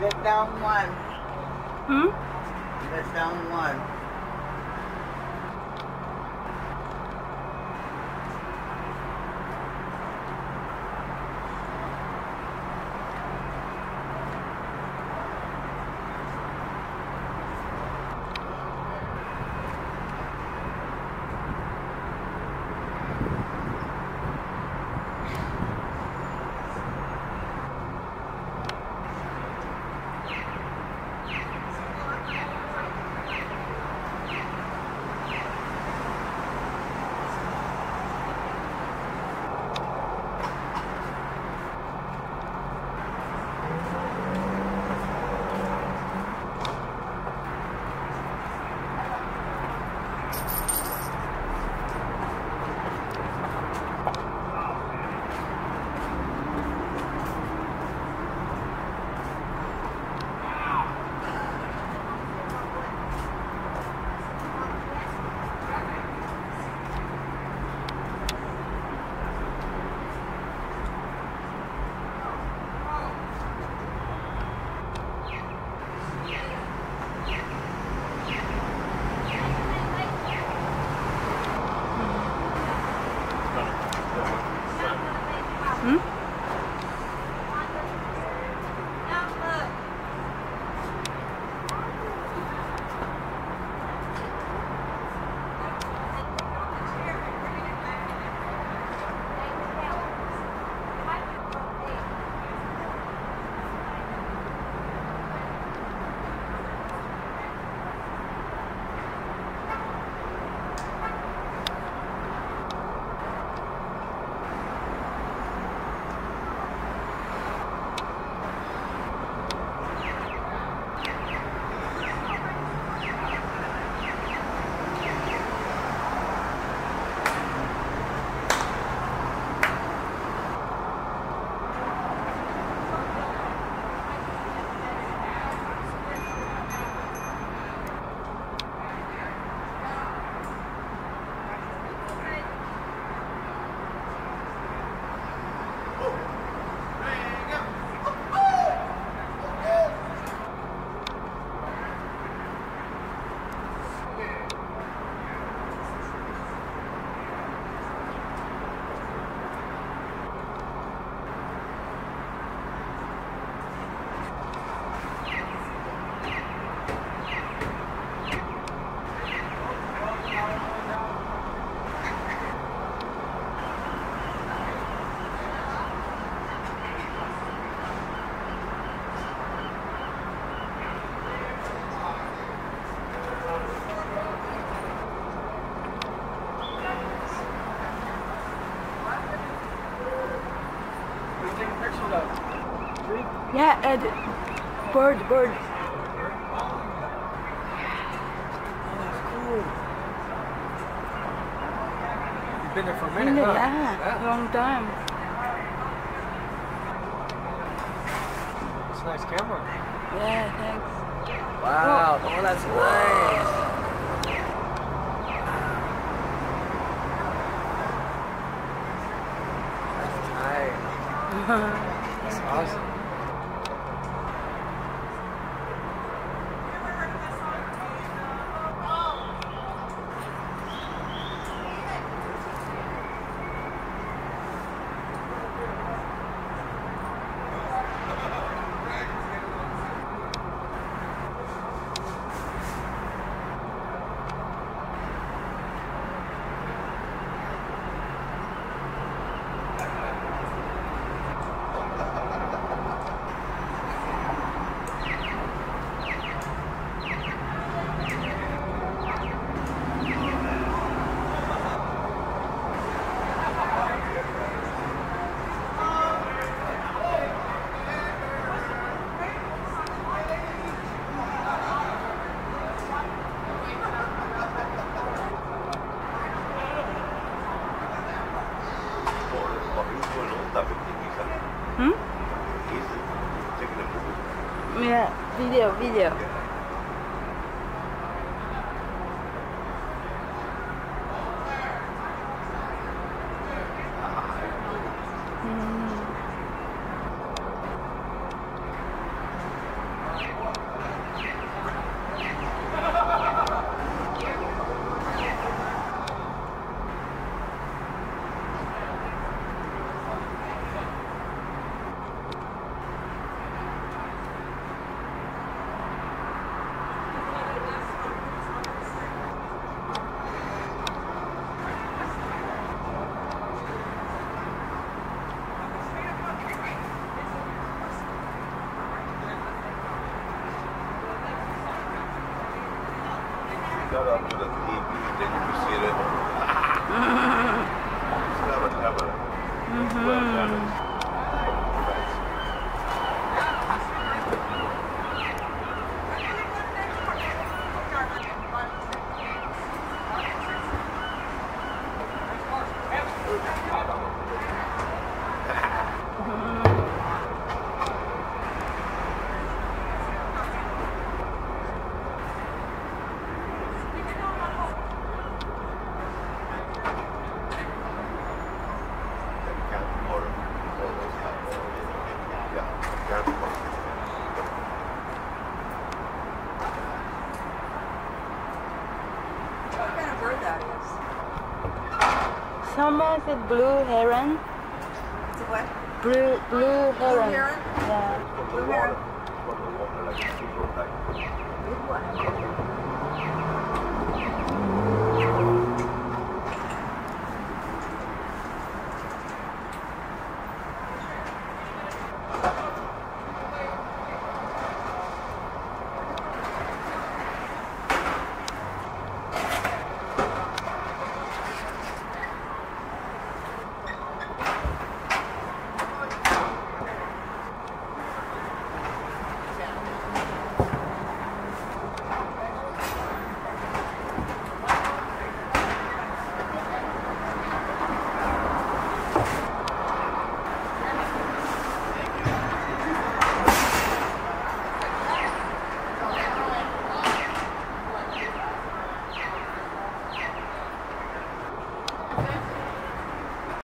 Let down one. Hmm? Let down one. Hmm? Yeah, uh, the- bird, bird. You've been there for a Yeah, minute, huh? yeah, long time. It's a nice camera. Yeah, thanks. Wow, oh, that's nice. That's tight. That's awesome. 嗯没 video video Got up to the TV, then you see it. Never, never. Done. What Someone said blue heron. It's a what? Blue, blue heron. heron? Yeah. Good one.